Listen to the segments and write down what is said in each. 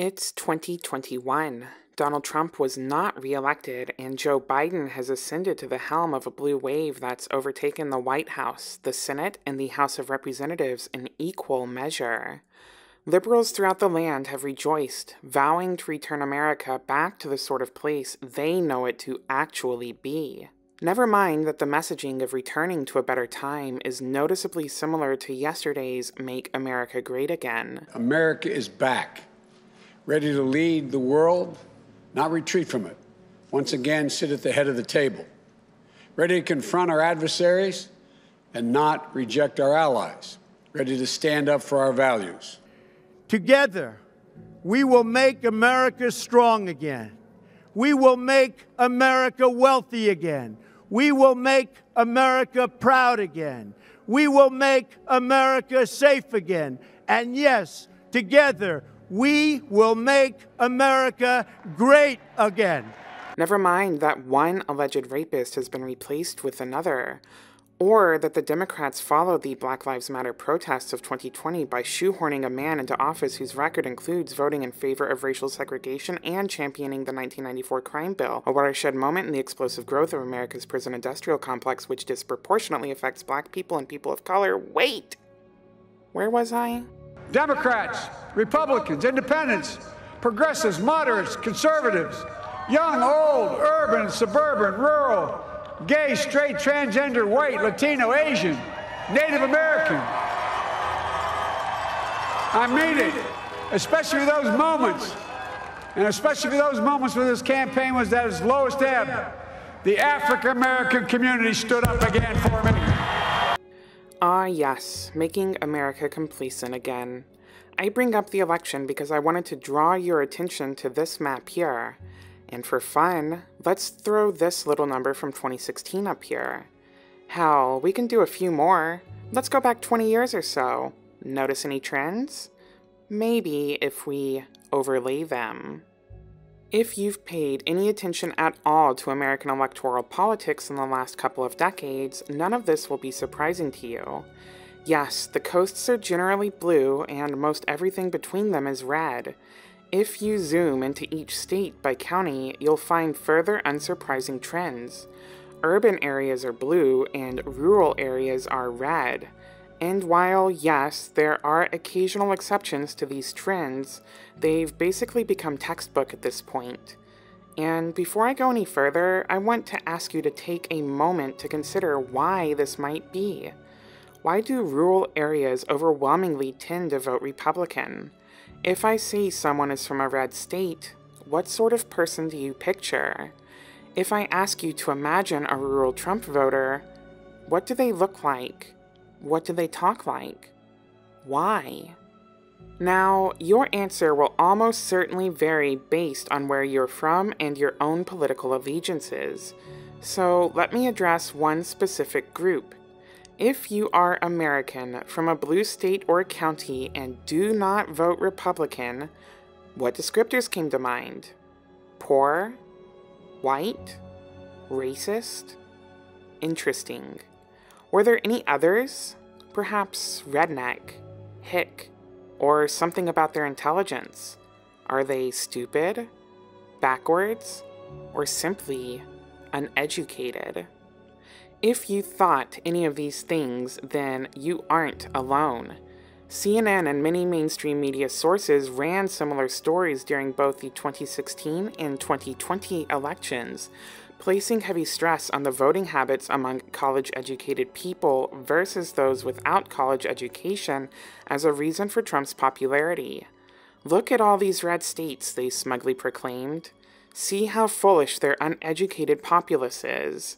It's 2021. Donald Trump was not reelected, and Joe Biden has ascended to the helm of a blue wave that's overtaken the White House, the Senate, and the House of Representatives in equal measure. Liberals throughout the land have rejoiced, vowing to return America back to the sort of place they know it to actually be. Never mind that the messaging of returning to a better time is noticeably similar to yesterday's Make America Great Again. America is back ready to lead the world, not retreat from it. Once again, sit at the head of the table, ready to confront our adversaries and not reject our allies, ready to stand up for our values. Together, we will make America strong again. We will make America wealthy again. We will make America proud again. We will make America safe again. And yes, together, we will make America great again. Never mind that one alleged rapist has been replaced with another, or that the Democrats followed the Black Lives Matter protests of 2020 by shoehorning a man into office whose record includes voting in favor of racial segregation and championing the 1994 crime bill, a watershed moment in the explosive growth of America's prison industrial complex, which disproportionately affects black people and people of color. Wait! Where was I? Democrats, Republicans, Independents, Progressives, Moderates, Conservatives, young, old, urban, suburban, rural, gay, straight, transgender, white, Latino, Asian, Native American. I mean it, especially those moments, and especially those moments when this campaign was at its lowest ebb. The African American community stood up again for me. Ah, yes, making America complacent again. I bring up the election because I wanted to draw your attention to this map here. And for fun, let's throw this little number from 2016 up here. Hell, we can do a few more. Let's go back 20 years or so. Notice any trends? Maybe if we overlay them. If you've paid any attention at all to American electoral politics in the last couple of decades, none of this will be surprising to you. Yes, the coasts are generally blue, and most everything between them is red. If you zoom into each state by county, you'll find further unsurprising trends. Urban areas are blue, and rural areas are red. And while, yes, there are occasional exceptions to these trends, they've basically become textbook at this point. And before I go any further, I want to ask you to take a moment to consider why this might be. Why do rural areas overwhelmingly tend to vote Republican? If I say someone is from a red state, what sort of person do you picture? If I ask you to imagine a rural Trump voter, what do they look like? What do they talk like? Why? Now, your answer will almost certainly vary based on where you're from and your own political allegiances. So let me address one specific group. If you are American from a blue state or county and do not vote Republican, what descriptors came to mind? Poor? White? Racist? Interesting. Were there any others? Perhaps redneck, hick, or something about their intelligence? Are they stupid, backwards, or simply uneducated? If you thought any of these things, then you aren't alone. CNN and many mainstream media sources ran similar stories during both the 2016 and 2020 elections, placing heavy stress on the voting habits among college educated people versus those without college education as a reason for Trump's popularity. Look at all these red states, they smugly proclaimed. See how foolish their uneducated populace is.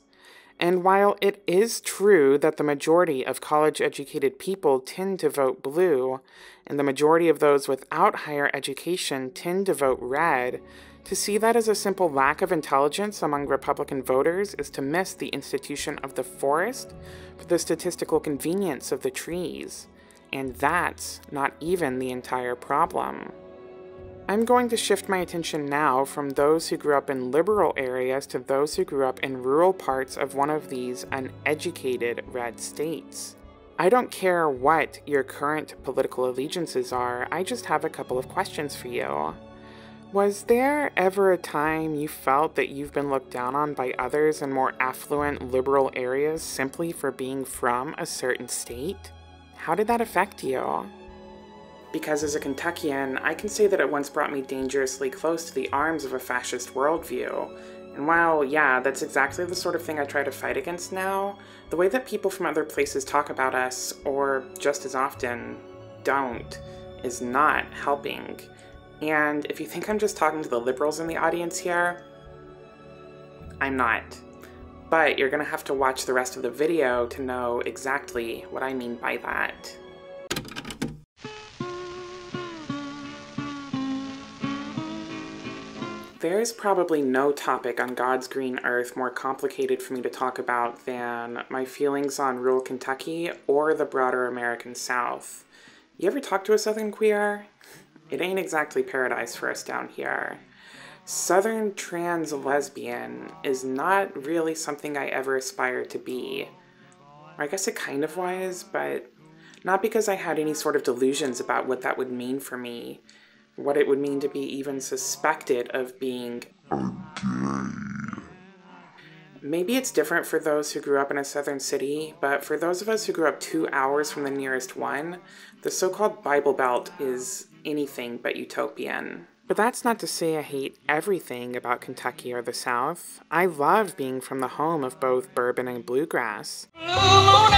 And while it is true that the majority of college educated people tend to vote blue, and the majority of those without higher education tend to vote red, to see that as a simple lack of intelligence among Republican voters is to miss the institution of the forest for the statistical convenience of the trees. And that's not even the entire problem. I'm going to shift my attention now from those who grew up in liberal areas to those who grew up in rural parts of one of these uneducated red states. I don't care what your current political allegiances are, I just have a couple of questions for you. Was there ever a time you felt that you've been looked down on by others in more affluent liberal areas simply for being from a certain state? How did that affect you? Because as a Kentuckian, I can say that it once brought me dangerously close to the arms of a fascist worldview. And while, yeah, that's exactly the sort of thing I try to fight against now, the way that people from other places talk about us, or just as often, don't, is not helping. And if you think I'm just talking to the liberals in the audience here, I'm not. But you're gonna have to watch the rest of the video to know exactly what I mean by that. There's probably no topic on God's green earth more complicated for me to talk about than my feelings on rural Kentucky or the broader American South. You ever talk to a Southern queer? It ain't exactly paradise for us down here. Southern trans lesbian is not really something I ever aspired to be. Or I guess it kind of was, but not because I had any sort of delusions about what that would mean for me what it would mean to be even suspected of being Maybe it's different for those who grew up in a southern city, but for those of us who grew up two hours from the nearest one, the so called Bible Belt is anything but utopian. But that's not to say I hate everything about Kentucky or the South. I love being from the home of both bourbon and bluegrass. Blue moon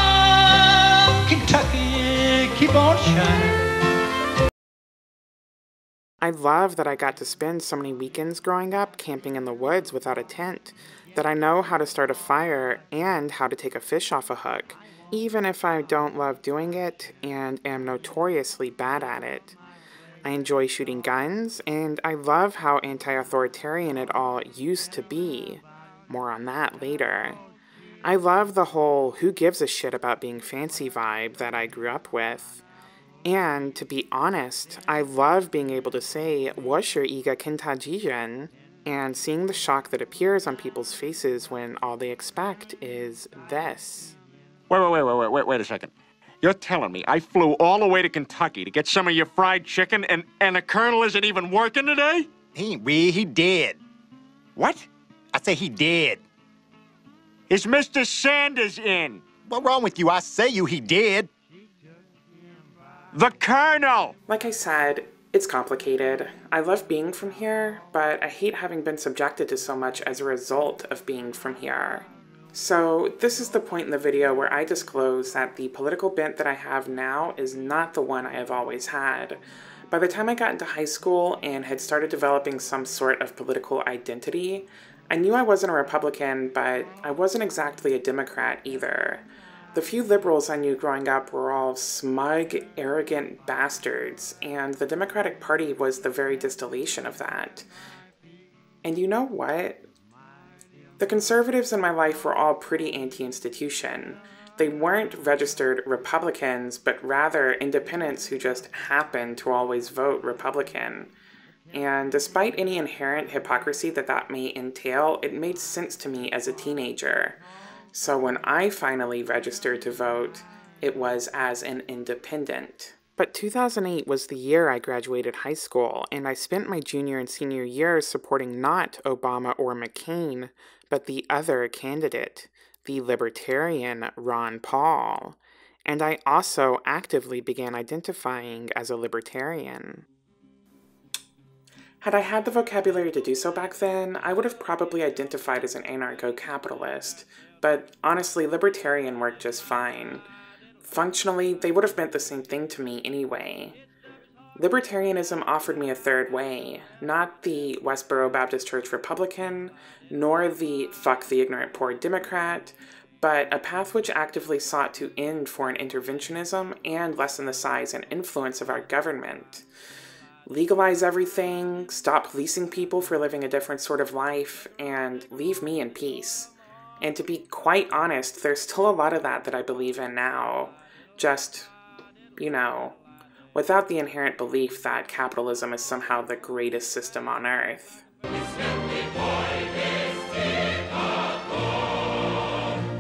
Kentucky, keep on shining. I love that I got to spend so many weekends growing up camping in the woods without a tent, that I know how to start a fire and how to take a fish off a hook, even if I don't love doing it and am notoriously bad at it. I enjoy shooting guns, and I love how anti authoritarian it all used to be. More on that later. I love the whole who gives a shit about being fancy vibe that I grew up with. And to be honest, I love being able to say, Washer iga kintajijen, and seeing the shock that appears on people's faces when all they expect is this. Wait, wait, wait, wait, wait, wait, wait a second. You're telling me I flew all the way to Kentucky to get some of your fried chicken and, and the colonel isn't even working today? He we he did. What? I say he did. Is Mr. Sanders in? What wrong with you? I say you he did. The Colonel! Like I said, it's complicated. I love being from here, but I hate having been subjected to so much as a result of being from here. So, this is the point in the video where I disclose that the political bent that I have now is not the one I have always had. By the time I got into high school and had started developing some sort of political identity, I knew I wasn't a Republican, but I wasn't exactly a Democrat either. The few liberals I knew growing up were all smug, arrogant bastards, and the Democratic Party was the very distillation of that. And you know what? The conservatives in my life were all pretty anti institution. They weren't registered Republicans, but rather independents who just happened to always vote Republican. And despite any inherent hypocrisy that that may entail, it made sense to me as a teenager. So when I finally registered to vote, it was as an independent. But 2008 was the year I graduated high school, and I spent my junior and senior years supporting not Obama or McCain, but the other candidate, the libertarian Ron Paul. And I also actively began identifying as a libertarian. Had I had the vocabulary to do so back then, I would have probably identified as an anarcho capitalist, but honestly, libertarian worked just fine. Functionally, they would have meant the same thing to me anyway. Libertarianism offered me a third way, not the Westboro Baptist Church Republican, nor the fuck the ignorant poor Democrat, but a path which actively sought to end foreign interventionism and lessen the size and influence of our government. Legalize everything, stop policing people for living a different sort of life, and leave me in peace. And to be quite honest, there's still a lot of that that I believe in now. Just, you know, without the inherent belief that capitalism is somehow the greatest system on earth.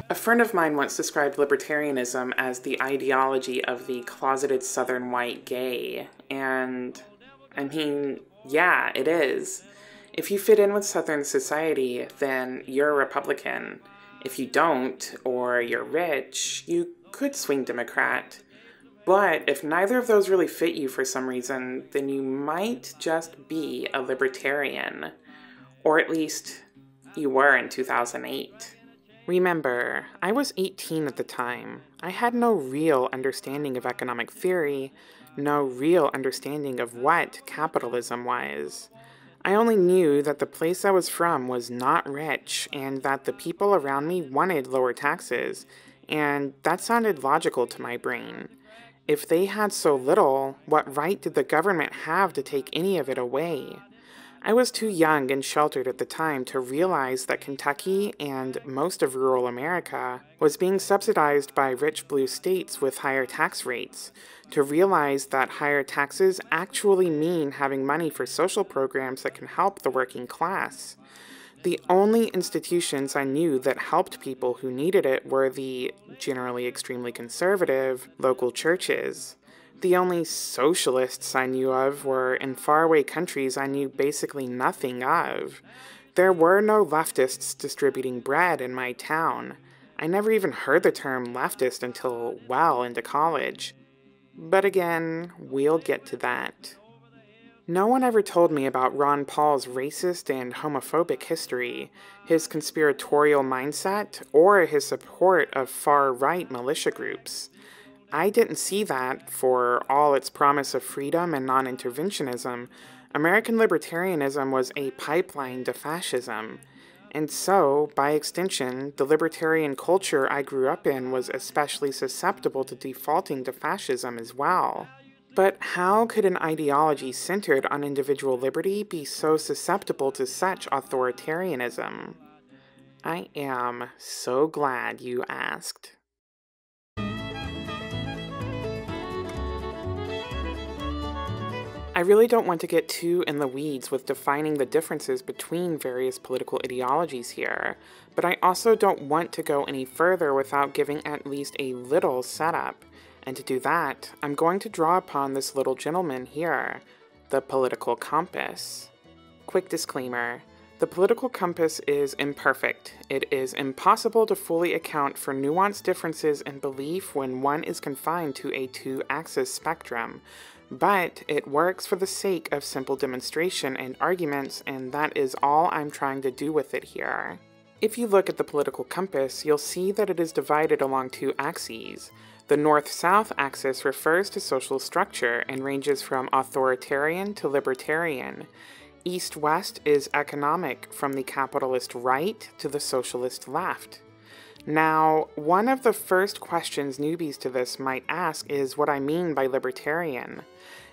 A friend of mine once described libertarianism as the ideology of the closeted southern white gay, and I mean, Yeah, it is. If you fit in with Southern society, then you're a Republican. If you don't, or you're rich, you could swing Democrat. But if neither of those really fit you for some reason, then you might just be a libertarian. Or at least you were in 2008. Remember, I was 18 at the time. I had no real understanding of economic theory, no real understanding of what capitalism was. I only knew that the place I was from was not rich and that the people around me wanted lower taxes, and that sounded logical to my brain. If they had so little, what right did the government have to take any of it away? I was too young and sheltered at the time to realize that Kentucky and most of rural America was being subsidized by rich blue states with higher tax rates, to realize that higher taxes actually mean having money for social programs that can help the working class. The only institutions I knew that helped people who needed it were the generally extremely conservative local churches. The only socialists I knew of were in faraway countries I knew basically nothing of. There were no leftists distributing bread in my town. I never even heard the term leftist until well into college. But again, we'll get to that. No one ever told me about Ron Paul's racist and homophobic history, his conspiratorial mindset, or his support of far right militia groups. I didn't see that, for all its promise of freedom and non interventionism, American libertarianism was a pipeline to fascism. And so, by extension, the libertarian culture I grew up in was especially susceptible to defaulting to fascism as well. But how could an ideology centered on individual liberty be so susceptible to such authoritarianism? I am so glad you asked. I really don't want to get too in the weeds with defining the differences between various political ideologies here, but I also don't want to go any further without giving at least a little setup. And to do that, I'm going to draw upon this little gentleman here, the political compass. Quick disclaimer the political compass is imperfect. It is impossible to fully account for nuanced differences in belief when one is confined to a two axis spectrum, but it works for the sake of simple demonstration and arguments, and that is all I'm trying to do with it here. If you look at the political compass, you'll see that it is divided along two axes. The north-south axis refers to social structure and ranges from authoritarian to libertarian. East-west is economic from the capitalist right to the socialist left. Now, one of the first questions newbies to this might ask is what I mean by libertarian.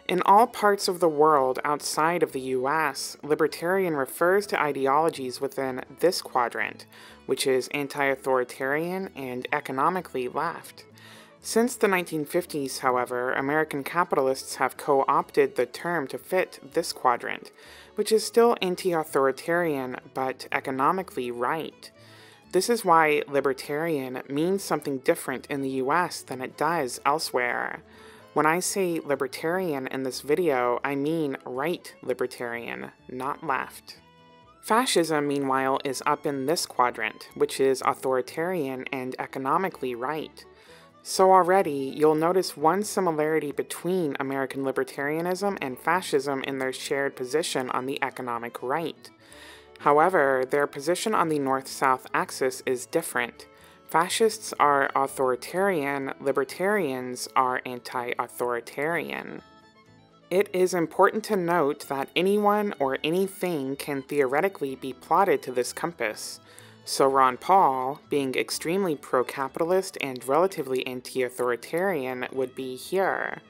In all parts of the world outside of the US, libertarian refers to ideologies within this quadrant, which is anti authoritarian and economically left. Since the 1950s, however, American capitalists have co opted the term to fit this quadrant, which is still anti authoritarian but economically right. This is why libertarian means something different in the US than it does elsewhere. When I say libertarian in this video, I mean right libertarian, not left. Fascism, meanwhile, is up in this quadrant, which is authoritarian and economically right. So already, you'll notice one similarity between American libertarianism and fascism in their shared position on the economic right. However, their position on the north-south axis is different. Fascists are authoritarian, libertarians are anti-authoritarian. It is important to note that anyone or anything can theoretically be plotted to this compass. So Ron Paul, being extremely pro-capitalist and relatively anti-authoritarian, would be here.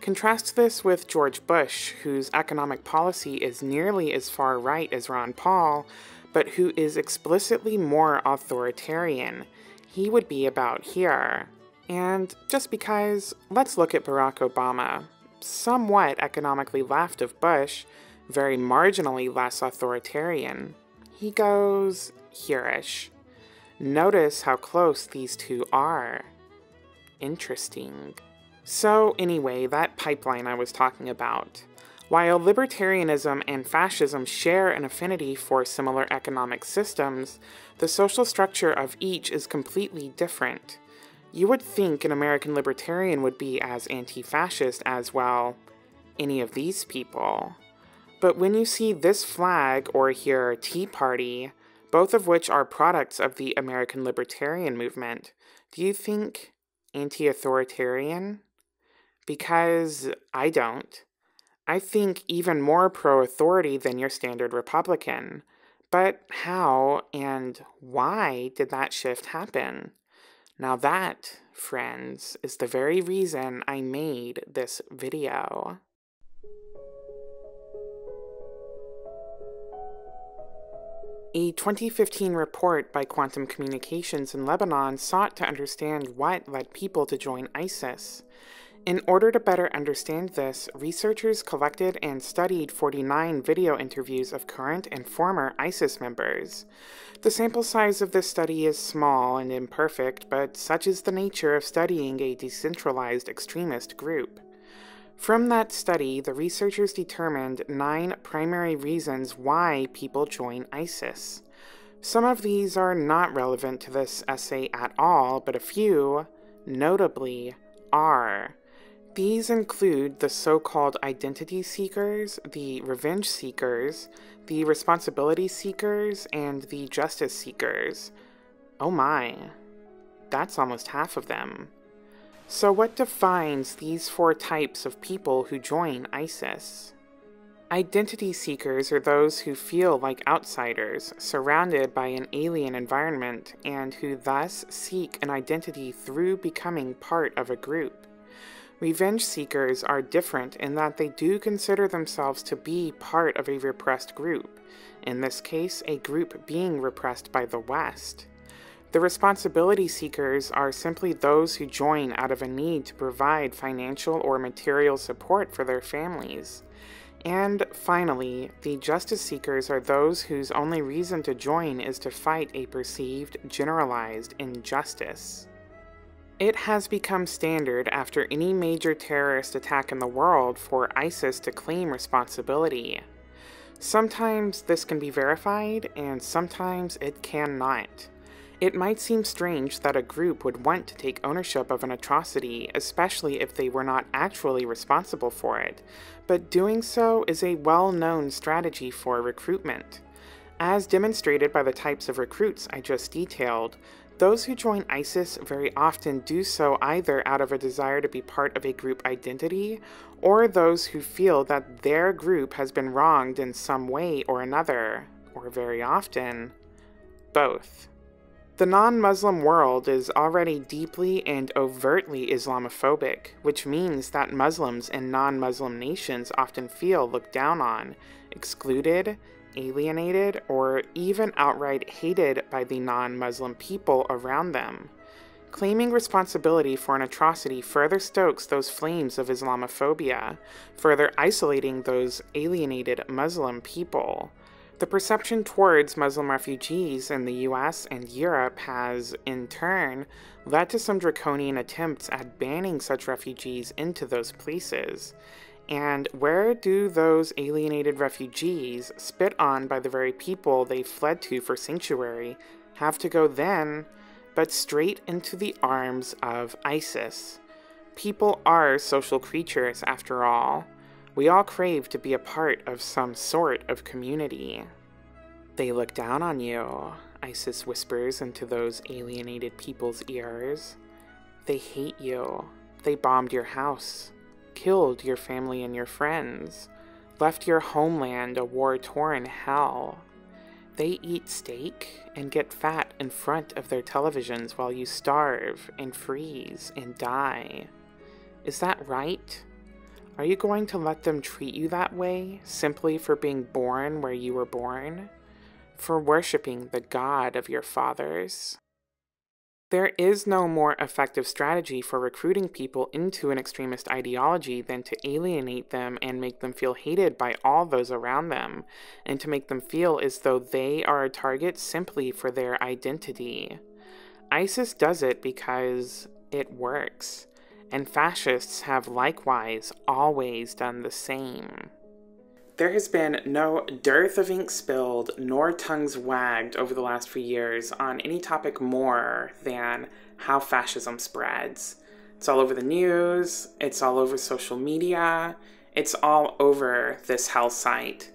Contrast this with George Bush, whose economic policy is nearly as far right as Ron Paul, but who is explicitly more authoritarian. He would be about here. And just because, let's look at Barack Obama. Somewhat economically left of Bush, very marginally less authoritarian. He goes here-ish. Notice how close these two are. Interesting. So anyway, that pipeline I was talking about. While libertarianism and fascism share an affinity for similar economic systems, the social structure of each is completely different. You would think an American libertarian would be as anti fascist as, well, any of these people. But when you see this flag or hear Tea Party, both of which are products of the American libertarian movement, do you think anti authoritarian? Because I don't. I think even more pro authority than your standard Republican. But how and why did that shift happen? Now, that, friends, is the very reason I made this video. A 2015 report by Quantum Communications in Lebanon sought to understand what led people to join ISIS. In order to better understand this, researchers collected and studied 49 video interviews of current and former ISIS members. The sample size of this study is small and imperfect, but such is the nature of studying a decentralized extremist group. From that study, the researchers determined nine primary reasons why people join ISIS. Some of these are not relevant to this essay at all, but a few, notably, are. These include the so called identity seekers, the revenge seekers, the responsibility seekers, and the justice seekers. Oh my, that's almost half of them. So, what defines these four types of people who join ISIS? Identity seekers are those who feel like outsiders, surrounded by an alien environment, and who thus seek an identity through becoming part of a group. Revenge seekers are different in that they do consider themselves to be part of a repressed group, in this case, a group being repressed by the West. The responsibility seekers are simply those who join out of a need to provide financial or material support for their families. And finally, the justice seekers are those whose only reason to join is to fight a perceived, generalized injustice. It has become standard after any major terrorist attack in the world for ISIS to claim responsibility. Sometimes this can be verified, and sometimes it cannot. It might seem strange that a group would want to take ownership of an atrocity, especially if they were not actually responsible for it, but doing so is a well known strategy for recruitment. As demonstrated by the types of recruits I just detailed, those who join ISIS very often do so either out of a desire to be part of a group identity, or those who feel that their group has been wronged in some way or another, or very often, both. The non Muslim world is already deeply and overtly Islamophobic, which means that Muslims in non Muslim nations often feel looked down on, excluded, alienated, or even outright hated by the non Muslim people around them. Claiming responsibility for an atrocity further stokes those flames of Islamophobia, further isolating those alienated Muslim people. The perception towards Muslim refugees in the US and Europe has, in turn, led to some draconian attempts at banning such refugees into those places. And where do those alienated refugees, spit on by the very people they fled to for sanctuary, have to go then, but straight into the arms of ISIS? People are social creatures, after all. We all crave to be a part of some sort of community. They look down on you, Isis whispers into those alienated people's ears. They hate you. They bombed your house, killed your family and your friends, left your homeland a war torn hell. They eat steak and get fat in front of their televisions while you starve and freeze and die. Is that right? Are you going to let them treat you that way simply for being born where you were born? For worshipping the God of your fathers? There is no more effective strategy for recruiting people into an extremist ideology than to alienate them and make them feel hated by all those around them, and to make them feel as though they are a target simply for their identity. ISIS does it because it works and fascists have likewise always done the same. There has been no dearth of ink spilled nor tongues wagged over the last few years on any topic more than how fascism spreads. It's all over the news, it's all over social media, it's all over this hell site.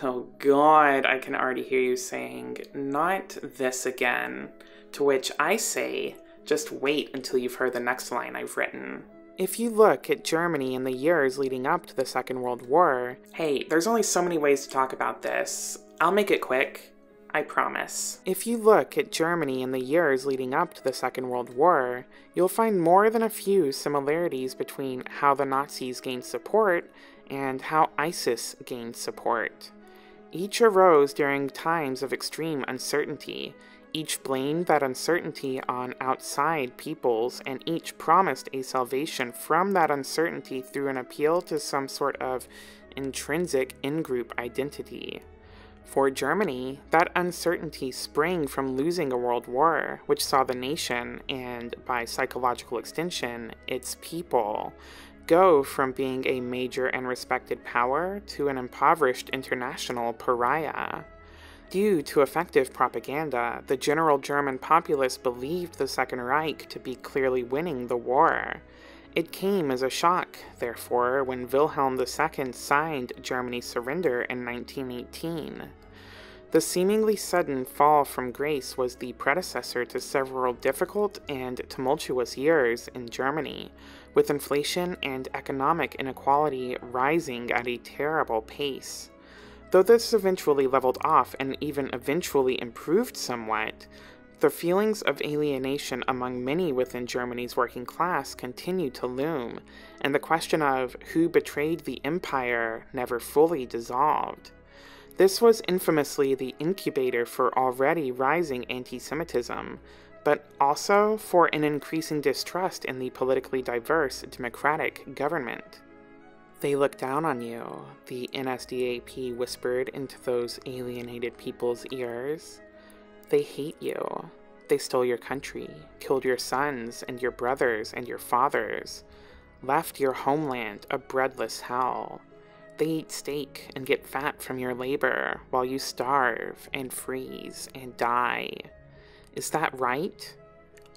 Oh god, I can already hear you saying, not this again. To which I say, just wait until you've heard the next line I've written. If you look at Germany in the years leading up to the Second World War, hey, there's only so many ways to talk about this. I'll make it quick. I promise. If you look at Germany in the years leading up to the Second World War, you'll find more than a few similarities between how the Nazis gained support and how ISIS gained support. Each arose during times of extreme uncertainty, each blamed that uncertainty on outside peoples, and each promised a salvation from that uncertainty through an appeal to some sort of intrinsic in group identity. For Germany, that uncertainty sprang from losing a world war, which saw the nation, and by psychological extension, its people, go from being a major and respected power to an impoverished international pariah. Due to effective propaganda, the general German populace believed the Second Reich to be clearly winning the war. It came as a shock, therefore, when Wilhelm II signed Germany's surrender in 1918. The seemingly sudden fall from grace was the predecessor to several difficult and tumultuous years in Germany, with inflation and economic inequality rising at a terrible pace. Though this eventually leveled off and even eventually improved somewhat, the feelings of alienation among many within Germany's working class continued to loom, and the question of who betrayed the empire never fully dissolved. This was infamously the incubator for already rising anti Semitism, but also for an increasing distrust in the politically diverse democratic government. They look down on you, the NSDAP whispered into those alienated people's ears. They hate you. They stole your country, killed your sons and your brothers and your fathers, left your homeland a breadless hell. They eat steak and get fat from your labor while you starve and freeze and die. Is that right?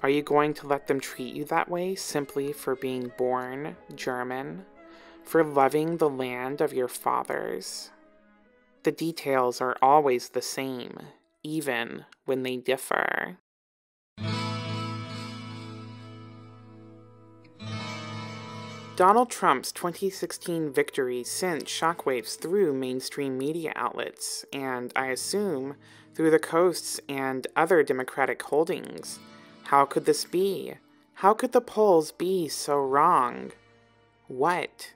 Are you going to let them treat you that way simply for being born German? For loving the land of your fathers. The details are always the same, even when they differ. Donald Trump's 2016 victory sent shockwaves through mainstream media outlets, and I assume through the coasts and other Democratic holdings. How could this be? How could the polls be so wrong? What?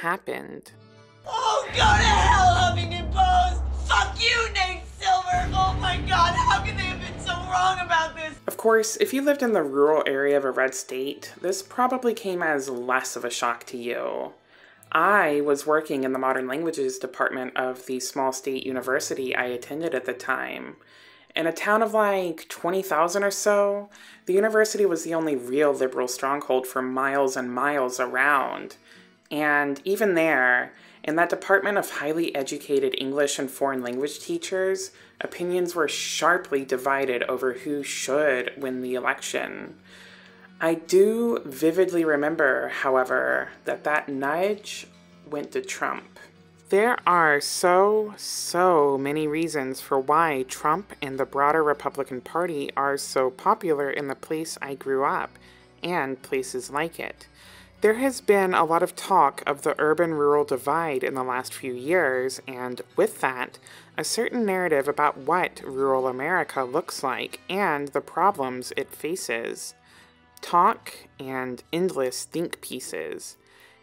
Happened. Oh, go to hell, Huffington Post! Fuck you, Nate Silver! Oh my god, how could they have been so wrong about this? Of course, if you lived in the rural area of a red state, this probably came as less of a shock to you. I was working in the modern languages department of the small state university I attended at the time. In a town of like 20,000 or so, the university was the only real liberal stronghold for miles and miles around. And even there, in that department of highly educated English and foreign language teachers, opinions were sharply divided over who should win the election. I do vividly remember, however, that that nudge went to Trump. There are so, so many reasons for why Trump and the broader Republican Party are so popular in the place I grew up and places like it. There has been a lot of talk of the urban rural divide in the last few years, and with that, a certain narrative about what rural America looks like and the problems it faces. Talk and endless think pieces.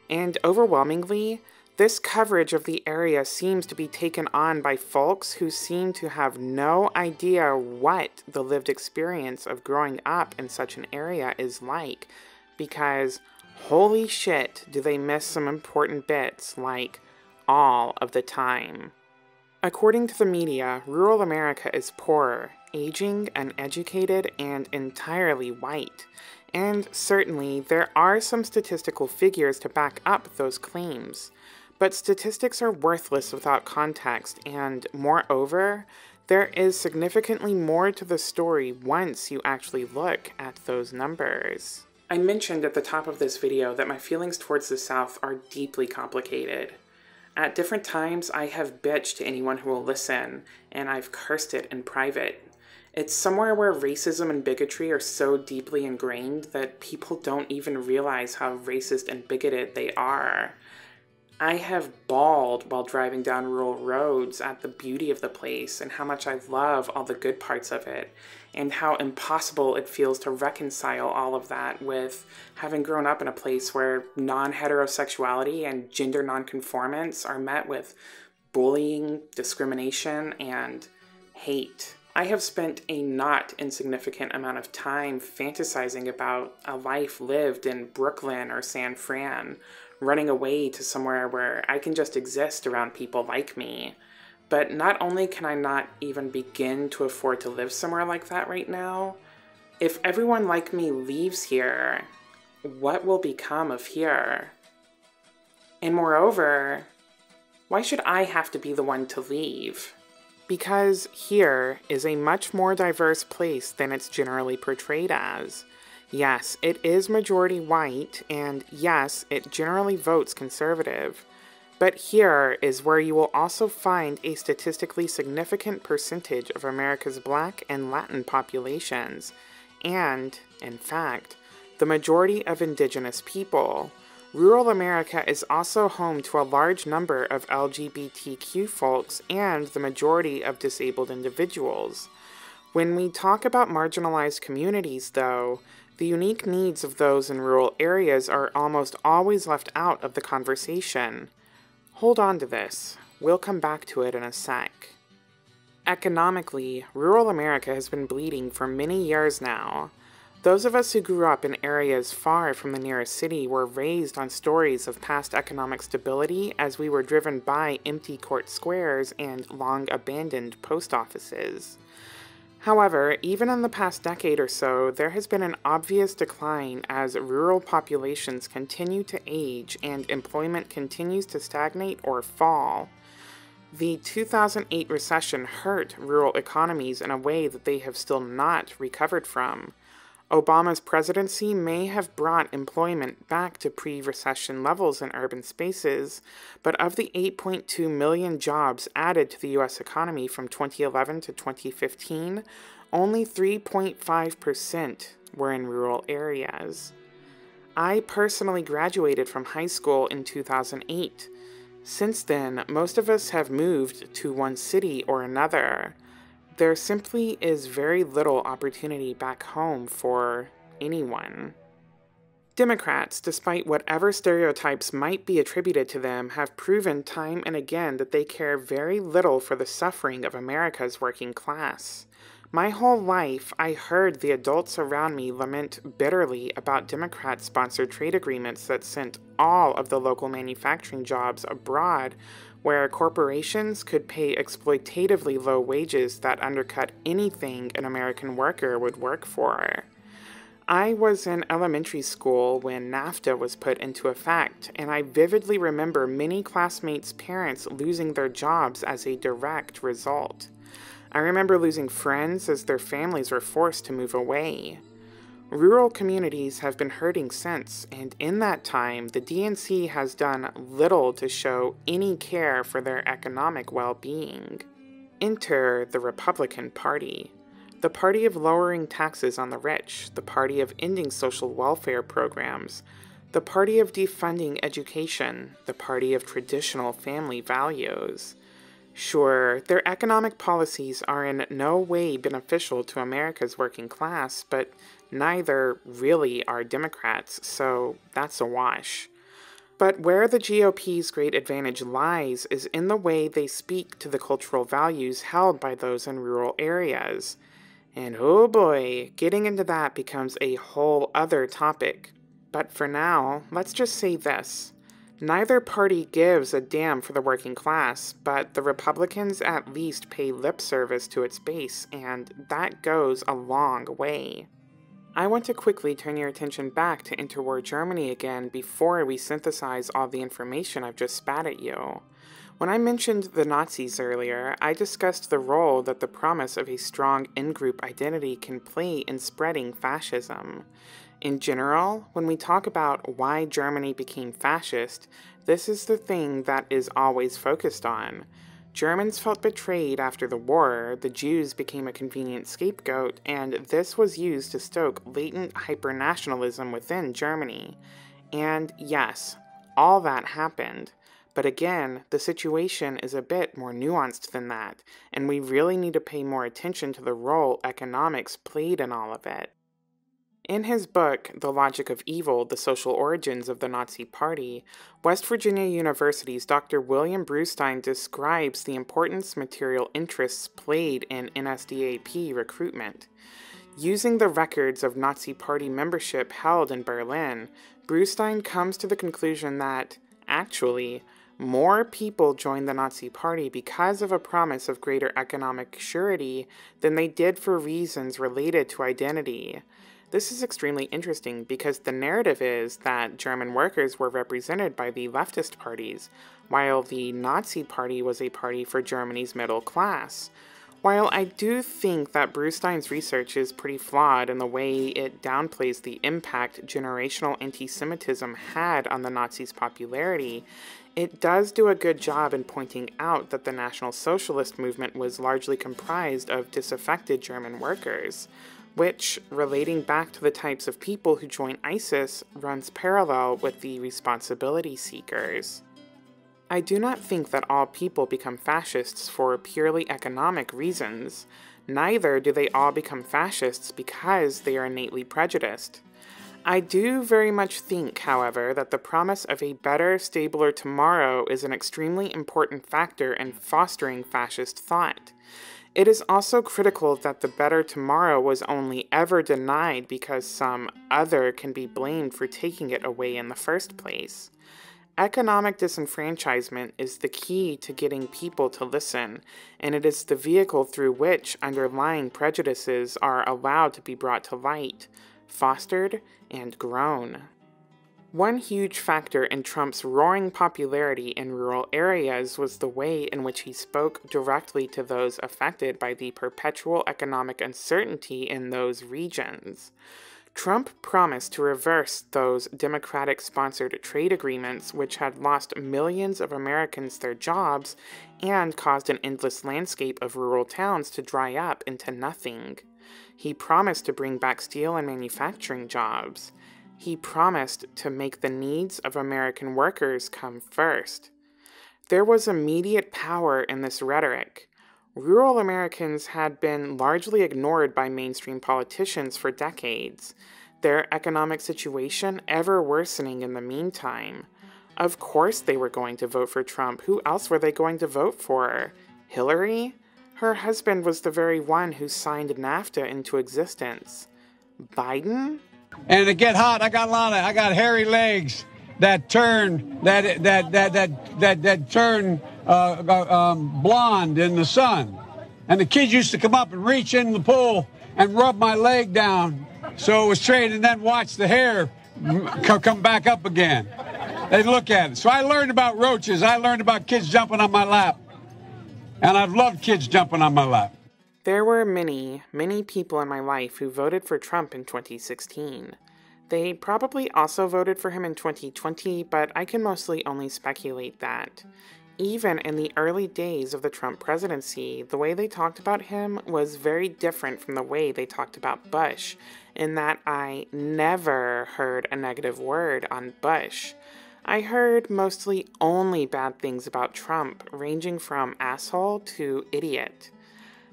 And overwhelmingly, this coverage of the area seems to be taken on by folks who seem to have no idea what the lived experience of growing up in such an area is like, because Holy shit, do they miss some important bits, like all of the time. According to the media, rural America is poor, aging, uneducated, and entirely white. And certainly, there are some statistical figures to back up those claims. But statistics are worthless without context, and moreover, there is significantly more to the story once you actually look at those numbers. I mentioned at the top of this video that my feelings towards the South are deeply complicated. At different times, I have bitched to anyone who will listen, and I've cursed it in private. It's somewhere where racism and bigotry are so deeply ingrained that people don't even realize how racist and bigoted they are. I have bawled while driving down rural roads at the beauty of the place and how much I love all the good parts of it, and how impossible it feels to reconcile all of that with having grown up in a place where non heterosexuality and gender nonconformance are met with bullying, discrimination, and hate. I have spent a not insignificant amount of time fantasizing about a life lived in Brooklyn or San Fran, running away to somewhere where I can just exist around people like me. But not only can I not even begin to afford to live somewhere like that right now, if everyone like me leaves here, what will become of here? And moreover, why should I have to be the one to leave? Because here is a much more diverse place than it's generally portrayed as. Yes, it is majority white, and yes, it generally votes conservative. But here is where you will also find a statistically significant percentage of America's black and Latin populations, and, in fact, the majority of indigenous people. Rural America is also home to a large number of LGBTQ folks and the majority of disabled individuals. When we talk about marginalized communities, though, the unique needs of those in rural areas are almost always left out of the conversation. Hold on to this. We'll come back to it in a sec. Economically, rural America has been bleeding for many years now. Those of us who grew up in areas far from the nearest city were raised on stories of past economic stability as we were driven by empty court squares and long abandoned post offices. However, even in the past decade or so, there has been an obvious decline as rural populations continue to age and employment continues to stagnate or fall. The 2008 recession hurt rural economies in a way that they have still not recovered from. Obama's presidency may have brought employment back to pre recession levels in urban spaces, but of the 8.2 million jobs added to the U.S. economy from 2011 to 2015, only 3.5% were in rural areas. I personally graduated from high school in 2008. Since then, most of us have moved to one city or another there simply is very little opportunity back home for anyone. Democrats, despite whatever stereotypes might be attributed to them, have proven time and again that they care very little for the suffering of America's working class. My whole life, I heard the adults around me lament bitterly about Democrat sponsored trade agreements that sent all of the local manufacturing jobs abroad where corporations could pay exploitatively low wages that undercut anything an American worker would work for. I was in elementary school when NAFTA was put into effect, and I vividly remember many classmates' parents losing their jobs as a direct result. I remember losing friends as their families were forced to move away. Rural communities have been hurting since, and in that time, the DNC has done little to show any care for their economic well being. Enter the Republican Party, the party of lowering taxes on the rich, the party of ending social welfare programs, the party of defunding education, the party of traditional family values. Sure, their economic policies are in no way beneficial to America's working class, but neither really are Democrats, so that's a wash. But where the GOP's great advantage lies is in the way they speak to the cultural values held by those in rural areas. And oh boy, getting into that becomes a whole other topic. But for now, let's just say this. Neither party gives a damn for the working class, but the Republicans at least pay lip service to its base, and that goes a long way. I want to quickly turn your attention back to interwar Germany again before we synthesize all the information I've just spat at you. When I mentioned the Nazis earlier, I discussed the role that the promise of a strong in group identity can play in spreading fascism. In general, when we talk about why Germany became fascist, this is the thing that is always focused on. Germans felt betrayed after the war, the Jews became a convenient scapegoat, and this was used to stoke latent hypernationalism within Germany. And yes, all that happened. But again, the situation is a bit more nuanced than that, and we really need to pay more attention to the role economics played in all of it. In his book, The Logic of Evil The Social Origins of the Nazi Party, West Virginia University's Dr. William Brustein describes the importance material interests played in NSDAP recruitment. Using the records of Nazi Party membership held in Berlin, Brustein comes to the conclusion that, actually, more people joined the Nazi Party because of a promise of greater economic surety than they did for reasons related to identity. This is extremely interesting because the narrative is that German workers were represented by the leftist parties, while the Nazi Party was a party for Germany's middle class. While I do think that Brustein's research is pretty flawed in the way it downplays the impact generational anti Semitism had on the Nazis' popularity, it does do a good job in pointing out that the National Socialist movement was largely comprised of disaffected German workers which, relating back to the types of people who join ISIS, runs parallel with the responsibility seekers. I do not think that all people become fascists for purely economic reasons. Neither do they all become fascists because they are innately prejudiced. I do very much think, however, that the promise of a better, stabler tomorrow is an extremely important factor in fostering fascist thought. It is also critical that the better tomorrow was only ever denied because some other can be blamed for taking it away in the first place. Economic disenfranchisement is the key to getting people to listen, and it is the vehicle through which underlying prejudices are allowed to be brought to light, fostered, and grown. One huge factor in Trump's roaring popularity in rural areas was the way in which he spoke directly to those affected by the perpetual economic uncertainty in those regions. Trump promised to reverse those Democratic sponsored trade agreements, which had lost millions of Americans their jobs and caused an endless landscape of rural towns to dry up into nothing. He promised to bring back steel and manufacturing jobs he promised to make the needs of American workers come first. There was immediate power in this rhetoric. Rural Americans had been largely ignored by mainstream politicians for decades, their economic situation ever worsening in the meantime. Of course, they were going to vote for Trump. Who else were they going to vote for? Hillary? Her husband was the very one who signed NAFTA into existence. Biden? And to get hot, I got a lot of, I got hairy legs that turn that that that that that that turn uh, uh, um, blonde in the sun. And the kids used to come up and reach in the pool and rub my leg down so it was straight, and then watch the hair come back up again. They'd look at it. So I learned about roaches. I learned about kids jumping on my lap, and I've loved kids jumping on my lap. There were many, many people in my life who voted for Trump in 2016. They probably also voted for him in 2020, but I can mostly only speculate that. Even in the early days of the Trump presidency, the way they talked about him was very different from the way they talked about Bush, in that I never heard a negative word on Bush. I heard mostly only bad things about Trump, ranging from asshole to idiot.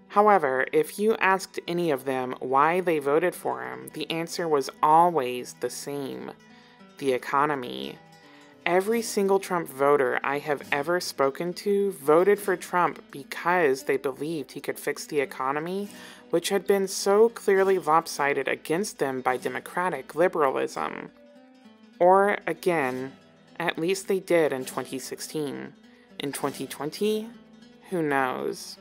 However, if you asked any of them why they voted for him, the answer was always the same the economy. Every single Trump voter I have ever spoken to voted for Trump because they believed he could fix the economy, which had been so clearly lopsided against them by democratic liberalism. Or, again, at least they did in 2016. In 2020, who knows?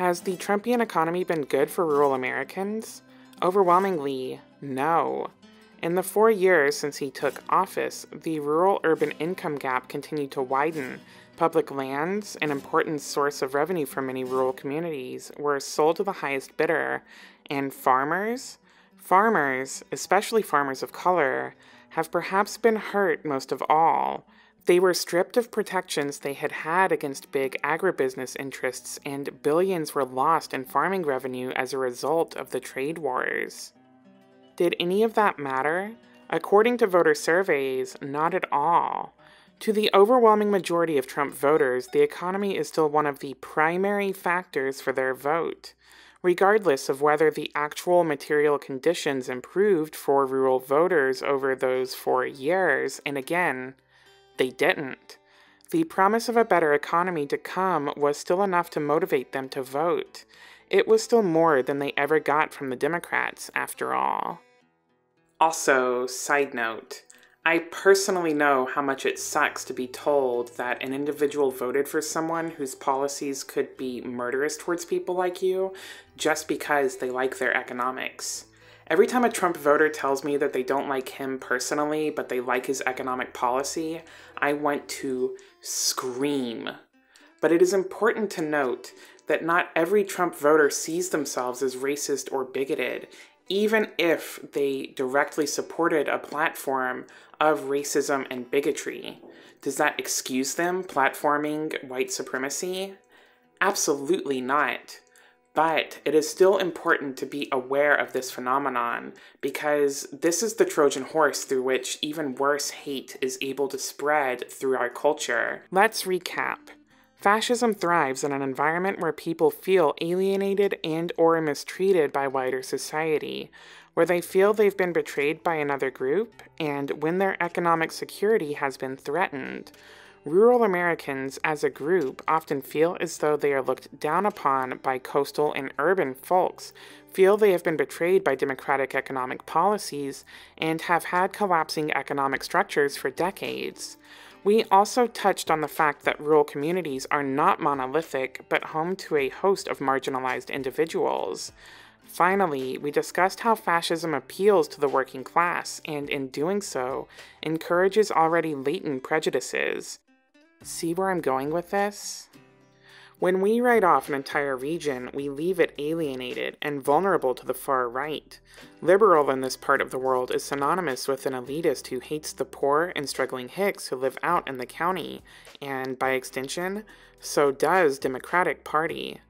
Has the Trumpian economy been good for rural Americans? Overwhelmingly, No. In the four years since he took office, the rural urban income gap continued to widen. Public lands, an important source of revenue for many rural communities, were sold to the highest bidder, and farmers, farmers, especially farmers of color, have perhaps been hurt most of all. They were stripped of protections they had had against big agribusiness interests, and billions were lost in farming revenue as a result of the trade wars. Did any of that matter? According to voter surveys, not at all. To the overwhelming majority of Trump voters, the economy is still one of the primary factors for their vote, regardless of whether the actual material conditions improved for rural voters over those four years, and again, they didn't. The promise of a better economy to come was still enough to motivate them to vote. It was still more than they ever got from the Democrats, after all. Also, side note, I personally know how much it sucks to be told that an individual voted for someone whose policies could be murderous towards people like you just because they like their economics. Every time a Trump voter tells me that they don't like him personally, but they like his economic policy, I want to scream. But it is important to note that not every Trump voter sees themselves as racist or bigoted, even if they directly supported a platform of racism and bigotry. Does that excuse them platforming white supremacy? Absolutely not. But it is still important to be aware of this phenomenon because this is the Trojan horse through which even worse hate is able to spread through our culture. Let's recap. Fascism thrives in an environment where people feel alienated and or mistreated by wider society, where they feel they've been betrayed by another group, and when their economic security has been threatened. Rural Americans as a group often feel as though they are looked down upon by coastal and urban folks, feel they have been betrayed by democratic economic policies, and have had collapsing economic structures for decades. We also touched on the fact that rural communities are not monolithic, but home to a host of marginalized individuals. Finally, we discussed how fascism appeals to the working class and, in doing so, encourages already latent prejudices. See where I'm going with this? When we write off an entire region, we leave it alienated and vulnerable to the far right. Liberal in this part of the world is synonymous with an elitist who hates the poor and struggling hicks who live out in the county, and by extension, so does Democratic Party.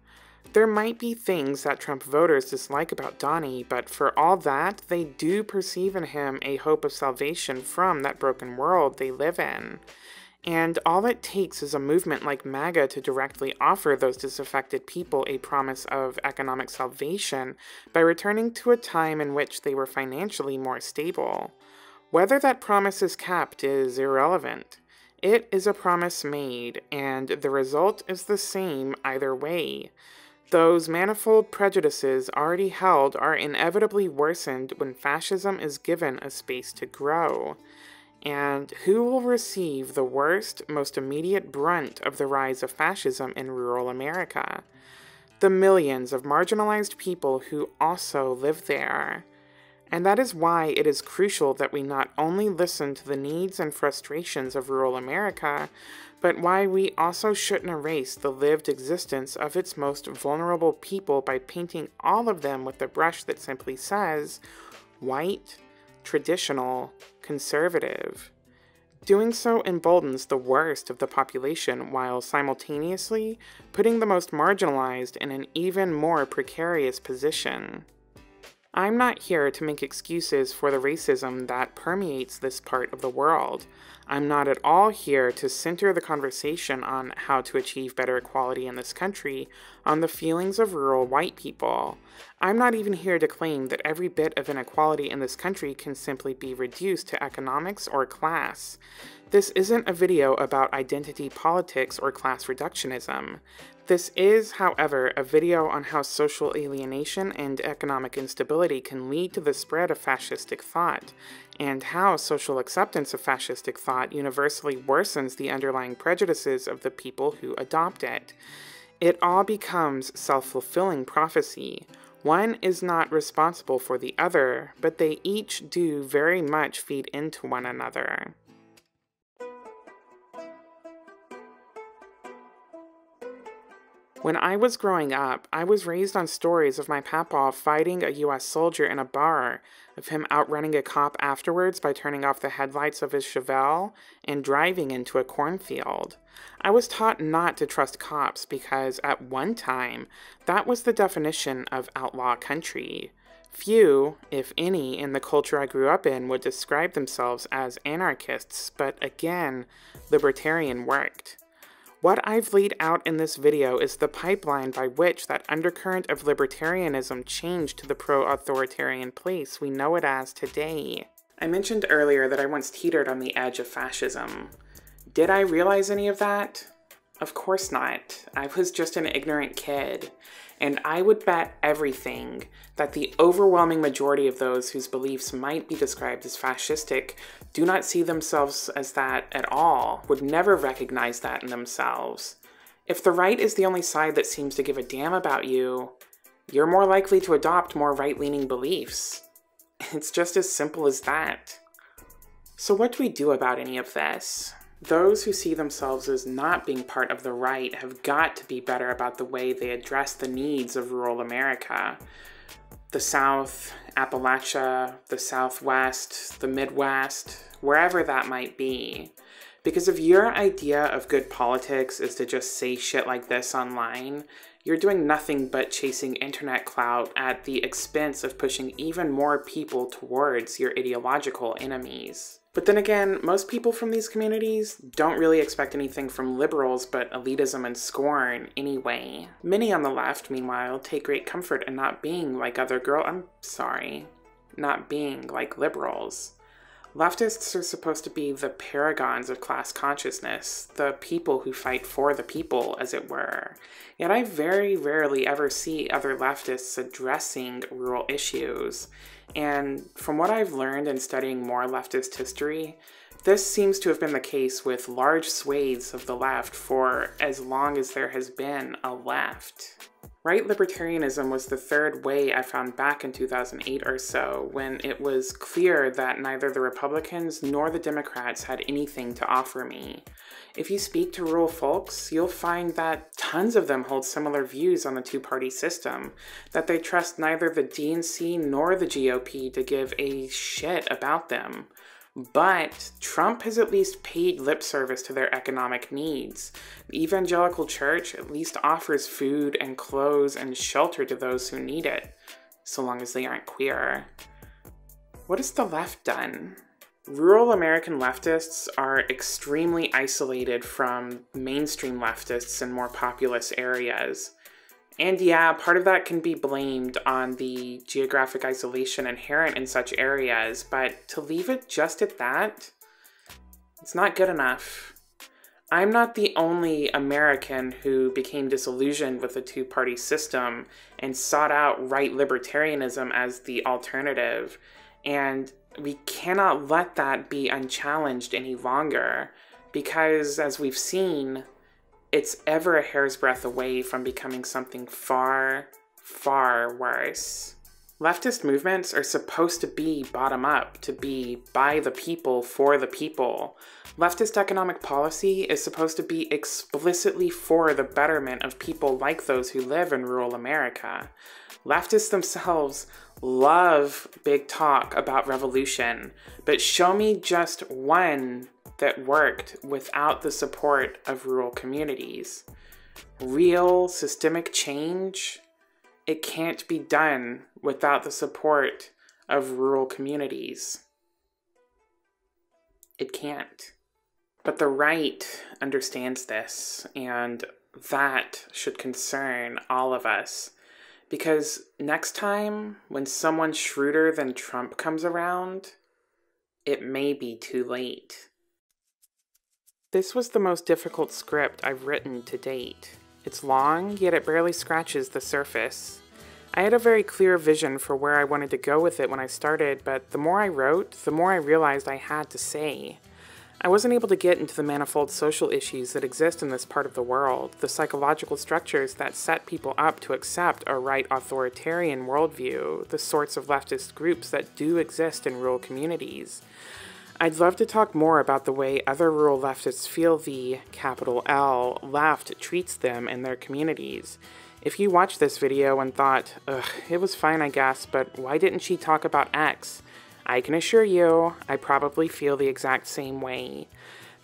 There might be things that Trump voters dislike about Donnie, but for all that, they do perceive in him a hope of salvation from that broken world they live in. And all it takes is a movement like MAGA to directly offer those disaffected people a promise of economic salvation by returning to a time in which they were financially more stable. Whether that promise is kept is irrelevant. It is a promise made, and the result is the same either way. Those manifold prejudices already held are inevitably worsened when fascism is given a space to grow. And who will receive the worst, most immediate brunt of the rise of fascism in rural America? The millions of marginalized people who also live there. And that is why it is crucial that we not only listen to the needs and frustrations of rural America, but why we also shouldn't erase the lived existence of its most vulnerable people by painting all of them with a brush that simply says, white, traditional, conservative. Doing so emboldens the worst of the population while simultaneously putting the most marginalized in an even more precarious position. I'm not here to make excuses for the racism that permeates this part of the world. I'm not at all here to center the conversation on how to achieve better equality in this country on the feelings of rural white people. I'm not even here to claim that every bit of inequality in this country can simply be reduced to economics or class. This isn't a video about identity politics or class reductionism. This is, however, a video on how social alienation and economic instability can lead to the spread of fascistic thought, and how social acceptance of fascistic thought universally worsens the underlying prejudices of the people who adopt it. It all becomes self fulfilling prophecy. One is not responsible for the other, but they each do very much feed into one another. When I was growing up, I was raised on stories of my papa fighting a US soldier in a bar, of him outrunning a cop afterwards by turning off the headlights of his Chevelle and driving into a cornfield. I was taught not to trust cops because at one time, that was the definition of outlaw country. Few, if any, in the culture I grew up in would describe themselves as anarchists, but again, libertarian worked. What I've laid out in this video is the pipeline by which that undercurrent of libertarianism changed to the pro-authoritarian place we know it as today. I mentioned earlier that I once teetered on the edge of fascism. Did I realize any of that? Of course not. I was just an ignorant kid. And I would bet everything that the overwhelming majority of those whose beliefs might be described as fascistic do not see themselves as that at all, would never recognize that in themselves. If the right is the only side that seems to give a damn about you, you're more likely to adopt more right leaning beliefs. It's just as simple as that. So, what do we do about any of this? Those who see themselves as not being part of the right have got to be better about the way they address the needs of rural America. The South, Appalachia, the Southwest, the Midwest, wherever that might be. Because if your idea of good politics is to just say shit like this online, you're doing nothing but chasing internet clout at the expense of pushing even more people towards your ideological enemies. But then again, most people from these communities don't really expect anything from liberals but elitism and scorn anyway. Many on the left, meanwhile, take great comfort in not being like other girl- I'm sorry, not being like liberals. Leftists are supposed to be the paragons of class consciousness, the people who fight for the people, as it were. Yet I very rarely ever see other leftists addressing rural issues. And from what I've learned in studying more leftist history, this seems to have been the case with large swathes of the left for as long as there has been a left. Right libertarianism was the third way I found back in 2008 or so, when it was clear that neither the Republicans nor the Democrats had anything to offer me. If you speak to rural folks, you'll find that tons of them hold similar views on the two party system, that they trust neither the DNC nor the GOP to give a shit about them. But Trump has at least paid lip service to their economic needs. The evangelical church at least offers food and clothes and shelter to those who need it, so long as they aren't queer. What has the left done? Rural American leftists are extremely isolated from mainstream leftists in more populous areas. And yeah, part of that can be blamed on the geographic isolation inherent in such areas, but to leave it just at that, it's not good enough. I'm not the only American who became disillusioned with the two party system and sought out right libertarianism as the alternative. And we cannot let that be unchallenged any longer because, as we've seen, it's ever a hair's breadth away from becoming something far, far worse. Leftist movements are supposed to be bottom up, to be by the people, for the people. Leftist economic policy is supposed to be explicitly for the betterment of people like those who live in rural America. Leftists themselves love big talk about revolution, but show me just one that worked without the support of rural communities. Real systemic change, it can't be done without the support of rural communities. It can't. But the right understands this, and that should concern all of us. Because next time, when someone shrewder than Trump comes around, it may be too late. This was the most difficult script I've written to date. It's long, yet it barely scratches the surface. I had a very clear vision for where I wanted to go with it when I started, but the more I wrote, the more I realized I had to say. I wasn't able to get into the manifold social issues that exist in this part of the world, the psychological structures that set people up to accept a right authoritarian worldview, the sorts of leftist groups that do exist in rural communities. I'd love to talk more about the way other rural leftists feel the capital L left treats them and their communities. If you watched this video and thought, ugh, it was fine, I guess, but why didn't she talk about X? I can assure you, I probably feel the exact same way.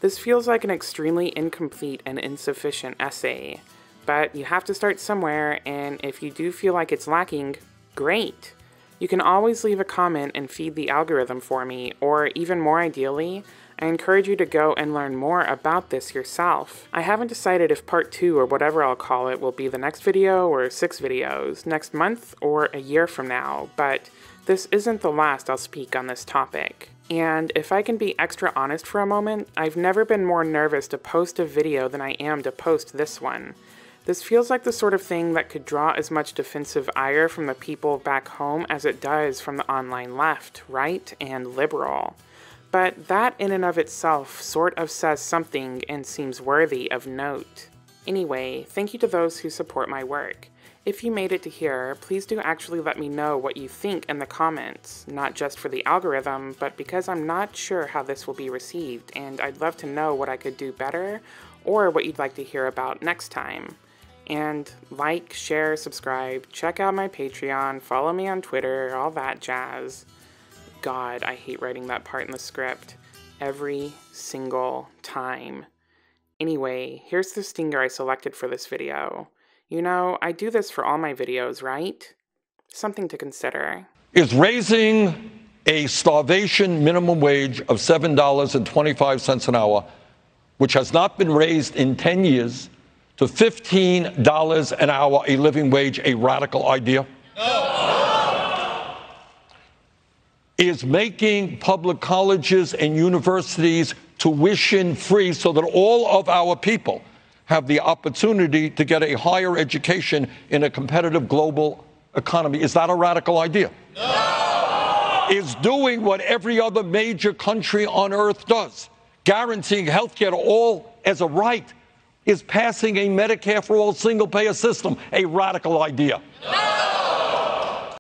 This feels like an extremely incomplete and insufficient essay, but you have to start somewhere, and if you do feel like it's lacking, great! You can always leave a comment and feed the algorithm for me, or even more ideally, I encourage you to go and learn more about this yourself. I haven't decided if part 2 or whatever I'll call it will be the next video or six videos, next month or a year from now, but this isn't the last I'll speak on this topic. And if I can be extra honest for a moment, I've never been more nervous to post a video than I am to post this one. This feels like the sort of thing that could draw as much defensive ire from the people back home as it does from the online left, right, and liberal. But that in and of itself sort of says something and seems worthy of note. Anyway, thank you to those who support my work. If you made it to here, please do actually let me know what you think in the comments, not just for the algorithm, but because I'm not sure how this will be received, and I'd love to know what I could do better, or what you'd like to hear about next time. And like, share, subscribe, check out my Patreon, follow me on Twitter, all that jazz. God, I hate writing that part in the script. Every single time. Anyway, here's the stinger I selected for this video. You know, I do this for all my videos, right? Something to consider. Is raising a starvation minimum wage of $7.25 an hour, which has not been raised in 10 years, to $15 an hour, a living wage, a radical idea? No. Is making public colleges and universities tuition free so that all of our people have the opportunity to get a higher education in a competitive global economy. Is that a radical idea? No. Is doing what every other major country on earth does, guaranteeing health care to all as a right, is passing a Medicare for all single payer system a radical idea? No.